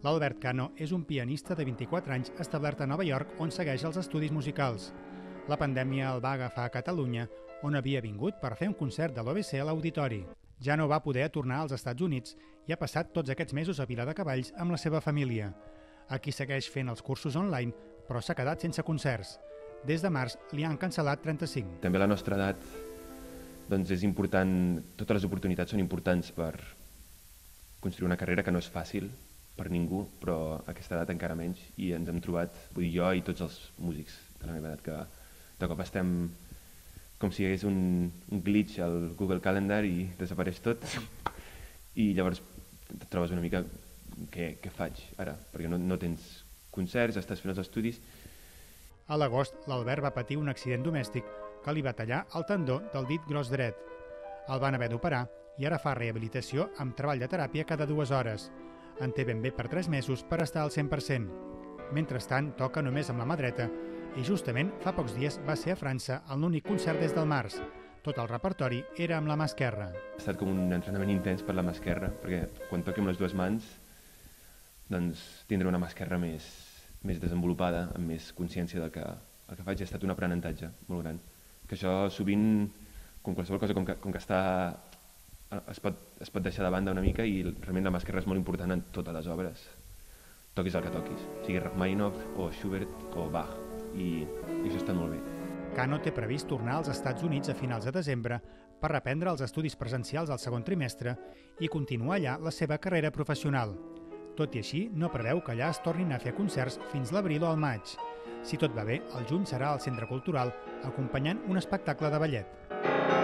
L'Albert Cano és un pianista de 24 anys establert a Nova York on segueix els estudis musicals. La pandèmia el va agafar a Catalunya, on havia vingut per fer un concert de l'OBC a l'Auditori. Ja no va poder tornar als Estats Units i ha passat tots aquests mesos a Vila de Cavalls amb la seva família. Aquí segueix fent els cursos online, però s'ha quedat sense concerts. Des de març li han cancel·lat 35. També la nostra edat doncs és important, totes les oportunitats són importants per construir una carrera que no és fàcil per ningú, però a aquesta edat encara menys, i ens hem trobat, vull dir, jo i tots els músics de la meva edat, que de cop estem com si hi hagués un, un glitch al Google Calendar i desapareix tot, i llavors et trobes una mica què, què faig ara, perquè no, no tens concerts, estàs fent els estudis, A l'agost, l'Albert va patir un accident domèstic que li va tallar el tendó del dit gros dret. El van haver d'operar i ara fa rehabilitació amb treball de teràpia cada dues hores. En té ben bé per tres mesos per estar al 100%. Mentrestant, toca només amb la mà dreta i justament fa pocs dies va ser a França en l'únic concert des del març. Tot el repertori era amb la mà esquerra. ha estat com un entrenament intens per la mà esquerra, perquè quan toqui amb les dues mans doncs tindré una mà esquerra més, més desenvolupada, amb més consciència del que, el que faig. Ha estat un aprenentatge molt gran. Que això sovint, com qualsevol cosa, com que, com que està, es, pot, es pot deixar de banda una mica i realment la mà esquerra és molt important en totes les obres. Toquis el que toquis, sigui Rachmaninoff o Schubert o Bach, i, i això està molt bé. Cano té previst tornar als Estats Units a finals de desembre per reprendre els estudis presencials al segon trimestre i continuar allà la seva carrera professional. Tot i així, no preveu que allà es tornin a fer concerts fins l'abril o al maig. Si tot va bé, el juny serà al Centre Cultural acompanyant un espectacle de ballet.